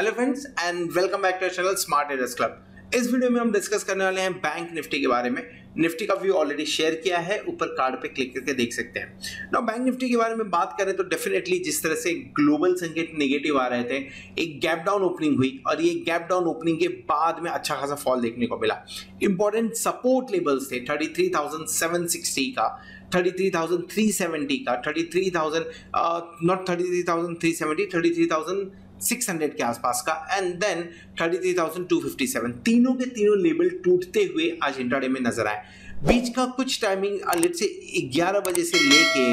Hello friends and welcome back to channel smart traders club. इस video में हम discuss करने वाले हैं बैंक निफ्टी के बारे में। निफ्टी का व्यू ऑलरेडी शेयर किया है ऊपर कार्ड पे क्लिक करके देख सकते हैं। ना बैंक निफ्टी के बारे में बात करें तो डेफिनेटली जिस तरह से ग्लोबल संकेत नेगेटिव आ रहे थे एक गैप डाउन ओपनिंग हुई और ये गैप डाउन ओपनिंग के बाद में अच्छा खासा फॉल देखने को मिला। इंपॉर्टेंट सपोर्ट लेवल्स थे थर्टी का 33,370 का 33,000 नॉट 33,370 33,600 के आसपास का एंड देन 33,257 तीनों के तीनों लेवल टूटते हुए आज इंटरडे में नज़र आए। बीच का कुछ टाइमिंग लेट से 11 बजे से लेके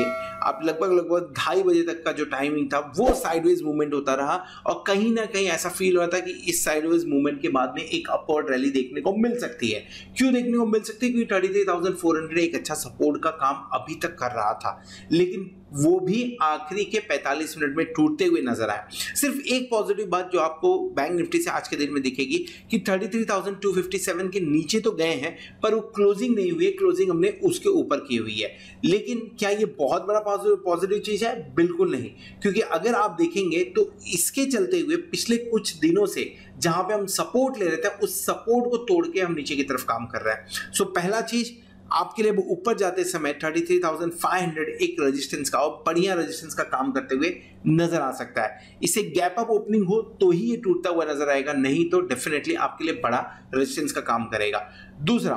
आप लगभग लगभग ढाई बजे तक का जो टाइमिंग था वो साइडवेज मूवमेंट होता रहा और कहीं ना कहीं ऐसा फील हो रहा था कि इस साइडवेज मूवमेंट के बाद में एक अपवर्ड रैली देखने को मिल सकती है। क्यों देखने को मिल सकती है? क्योंकि thirty three thousand four hundred एक अच्छा सपोर्ट का काम अभी तक कर रहा था। लेकिन वो भी आखिरी के 45 मिनट में टूटते हुए नज़र आया सिर्फ़ एक पॉजिटिव बात जो आपको बैंक निफ्टी से आज के दिन में दिखेगी कि 33,257 के नीचे तो गए हैं पर वो क्लोजिंग नहीं हुई है। क्लोजिंग हमने उसके ऊपर की हुई है। लेकिन क्या ये बहुत बड़ा पॉजिटिव चीज़ है? बिल्कुल नहीं। क्योंकि अगर आप देखेंगे तो इसके चलते हुए पिछले कुछ दिनों से जहाँ पे हम सपोर्ट ले रहे थे उस सपोर्ट को तोड़ के हम नीचे की तरफ़ काम कर रहे हैं। सो पहला चीज़ आपके लिए ऊपर जाते समय 33,500 एक रेजिस्टेंस का और बढ़िया रेजिस्टेंस का काम करते हुए नज़र आ सकता है। इसे गैप अप ओपनिंग हो तो ही ये टूटता हुआ नज़र आएगा नहीं तो डेफिनेटली आपके लिए बड़ा रेजिस्टेंस का काम करेगा। दूसरा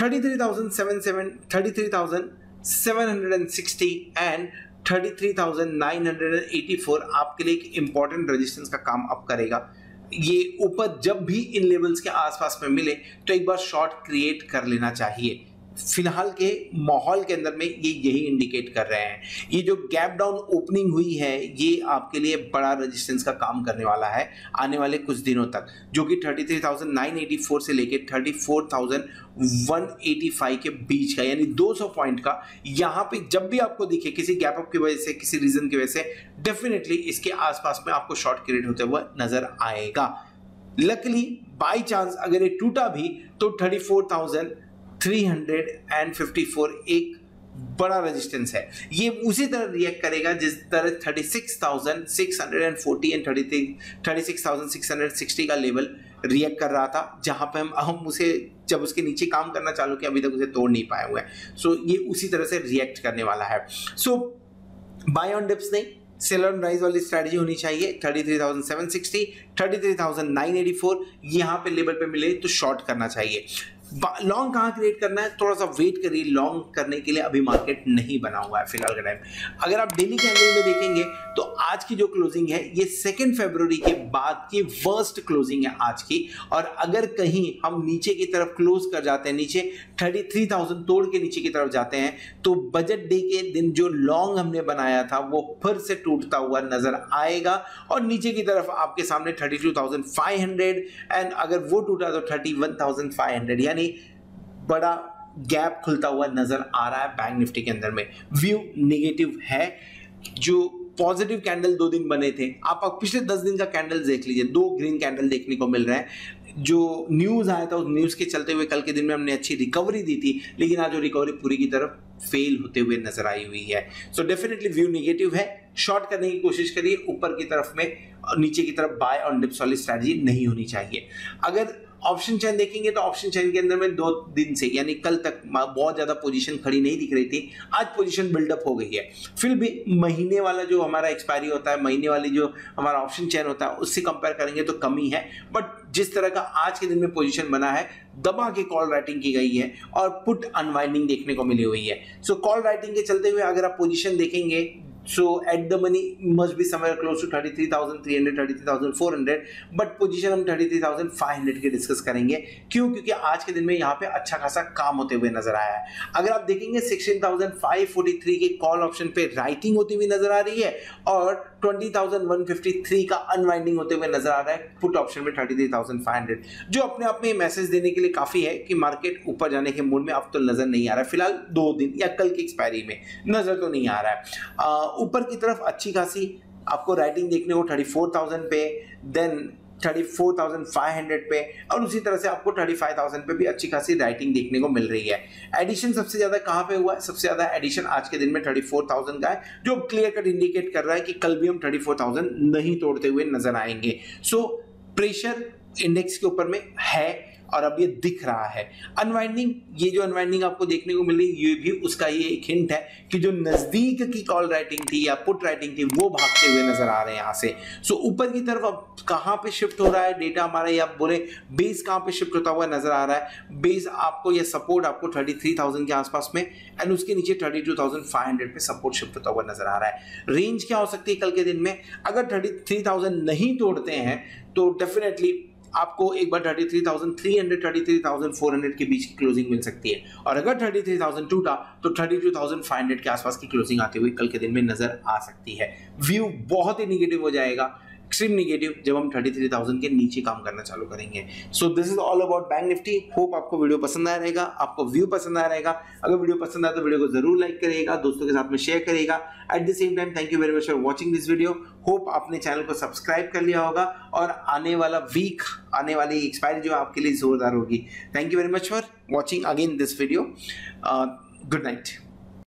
33,700 33,760 एंड 33,984 आपके लिए एक इंपॉर्टेंट रेजिस्टेंस का काम अब करेगा। ये ऊपर जब भी इन लेवल्स के आसपास में मिले तो एक बार शॉर्ट क्रिएट कर लेना चाहिए। फ़िलहाल के माहौल के अंदर में ये यही इंडिकेट कर रहे हैं। ये जो गैप डाउन ओपनिंग हुई है ये आपके लिए बड़ा रेजिस्टेंस का काम करने वाला है आने वाले कुछ दिनों तक जो कि 33,984 से लेके 34,185 के बीच का यानी 200 पॉइंट का यहाँ पे जब भी आपको दिखे किसी गैप अप की वजह से किसी रीजन की वजह से डेफिनेटली इसके आसपास में आपको शॉर्ट क्रिएट होते हुए नज़र आएगा। लकली बाई चांस अगर ये टूटा भी तो 34,000 354 एक बड़ा रेजिस्टेंस है। ये उसी तरह रिएक्ट करेगा जिस तरह 36,640 एंड 36,660 का लेवल रिएक्ट कर रहा था जहाँ पे हम हम उसे जब उसके नीचे काम करना चालू किया अभी तक उसे तोड़ नहीं पाए हुए सो so, ये उसी तरह से रिएक्ट करने वाला है। सो बाय ऑन डिप्स नहीं सेल ऑन राइज वाली स्ट्रेटजी होनी चाहिए। 33,760 33,984 यहाँ पे लेवल पे मिले तो शॉर्ट करना चाहिए। लॉन्ग कहाँ क्रिएट करना है? थोड़ा सा वेट करिए लॉन्ग करने के लिए अभी मार्केट नहीं बना हुआ है फ़िलहाल के टाइम अगर आप डेली कैंडल में देखेंगे तो आज की जो क्लोजिंग है, ये सेकेंड फेब्रुवरी के बाद की वर्स्ट क्लोजिंग है आज की. और अगर कहीं हम नीचे की तरफ़ क्लोज कर जाते हैं, नीचे थर्टी थ्री थाउज़ेंड तोड़ के नीचे की तरफ़ जाते हैं तो बजट डे के दिन जो लॉन्ग हमने बनाया था, वो फिर से टूटता हुआ नज़र आएगा. और नीचे की तरफ़ आपके सामने thirty two thousand five hundred and अगर वो टूटा तो thirty one thousand five hundred यानी यानी बड़ा गैप खुलता हुआ नज़र आ रहा है बैंक निफ्टी के अंदर में। व्यू नेगेटिव है, जो पॉजिटिव कैंडल दो दिन बने थे। आप पिछले दस दिन का कैंडल देख लीजिए, दो ग्रीन कैंडल देखने को मिल रहे हैं। जो न्यूज़ आया था, उस न्यूज़ के चलते हुए कल के दिन में हमने अच्छी रिकवरी दी थी, लेकिन आज वो रिकवरी पूरी की तरफ़ फेल होते हुए नज़र आई हुई है। सो डेफिनेटली व्यू नेगेटिव है। शॉर्ट करने की कोशिश करिए, ऊपर की तरफ़ में, नीचे की तरफ़ बाय और डिप्स वाली स्ट्रैटेजी नहीं होनी चाहिए। अगर ऑप्शन चैन देखेंगे तो ऑप्शन चैन के अंदर में दो दिन से, यानी कल तक बहुत ज़्यादा पोजीशन खड़ी नहीं दिख रही थी। आज पोजीशन बिल्डअप हो गई है। फिर भी महीने वाला जो हमारा एक्सपायरी होता है, महीने वाली जो हमारा ऑप्शन चैन होता है, उससे कंपेयर करेंगे तो कमी है बट जिस तरह का आज के दिन में पोजीशन बना है, दबा के कॉल राइटिंग की गई है और पुट अनवाइंडिंग देखने को मिली हुई है। सो कॉल राइटिंग के चलते हुए अगर आप पोजीशन देखेंगे So at the money must be somewhere close to 33,300, 33,400 but position हम 33,500 के डिस्कस करेंगे। क्यों? क्योंकि आज के दिन में यहाँ पे अच्छा खासा काम होते हुए नज़र आया है। अगर आप देखेंगे 16,543 के कॉल ऑप्शन पे राइटिंग होती हुई नज़र आ रही है और 20,153 का अनवाइंडिंग होते हुए नज़र आ रहा है। पुट ऑप्शन में 33,500 जो अपने आप में मैसेज देने के लिए काफ़ी है कि मार्केट ऊपर जाने के मूड में अब तो नज़र नहीं आ रहा है। फ़िलहाल दो दिन या कल की एक्सपायरी में नज़र तो नहीं आ रहा है। ऊपर की तरफ़ अच्छी खासी आपको राइटिंग देखने को thirty four thousand five hundred 34,500 पे और उसी तरह से आपको 35,000 पे भी अच्छी खासी राइटिंग देखने को मिल रही है। एडिशन सबसे ज़्यादा कहाँ पे हुआ है? सबसे ज़्यादा एडिशन आज के दिन में 34,000 का है जो क्लियर कट इंडिकेट कर रहा है कि कल भी हम 34,000 नहीं तोड़ते हुए नज़र आएँगे। सो प्रेशर इंडेक्स के ऊपर में है और अब ये दिख रहा है। अनवाइंडिंग ये जो अनवाइंडिंग आपको देखने को मिली ये भी उसका ये एक हिंट है कि जो नज़दीक की कॉल राइटिंग थी या पुट राइटिंग थी वो भागते हुए नज़र आ रहे हैं यहाँ से। सो ऊपर की तरफ़ अब कहाँ पे शिफ्ट हो रहा है डेटा हमारा? या बोले बेस कहाँ पे शिफ्ट होता हुआ नज़र आ रहा है? बेस आपको ये सपोर्ट आपको 33,000 के आसपास में एंड उसके नीचे 32,500 पे सपोर्ट शिफ्ट होता हुआ नज़र आ रहा है। रेंज क्या हो सकती है कल के दिन में? अगर 33,000 नहीं तोड़ते हैं तो डेफिनेटली आपको एक बार thirty three thousand three hundred thirty three thousand four hundred के बीच की क्लोजिंग मिल सकती है। और अगर थर्टी थ्री थाउज़ेंड टूटा तो thirty two thousand five hundred के आसपास की क्लोजिंग आते हुए कल के दिन में नज़र आ सकती है। व्यू बहुत ही निगेटिव हो जाएगा। एक्सट्रीम निगेटिव जब हम 33,000 के नीचे काम करना चालू करेंगे। So this is all about bank nifty hope आपको वीडियो पसंद आया रहेगा आपको व्यू पसंद आया रहेगा। अगर वीडियो पसंद आया तो वीडियो को ज़रूर लाइक करिएगा दोस्तों के साथ में शेयर करिएगा। At the same time thank you very much for watching this video hope आपने चैनल को सब्सक्राइब कर लिया होगा और आने वाला वीक आने वाली एक्सपायरी जो आपके लिए जोरदार होगी। Thank you very much for watching again this video good night